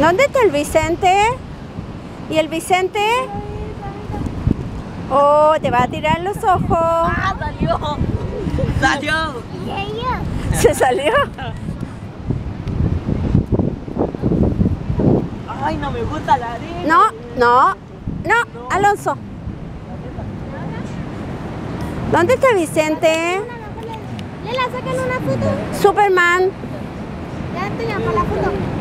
¿Dónde está el Vicente? ¿Y el Vicente? Oh, te va a tirar los ojos. ¡Ah, salió! ¡Salió! ¿Se salió? ¡Ay, no me gusta la arena! No, no, no, Alonso. ¿Dónde está Vicente? Lela, sacan una foto. Superman. Ya estoy para la foto.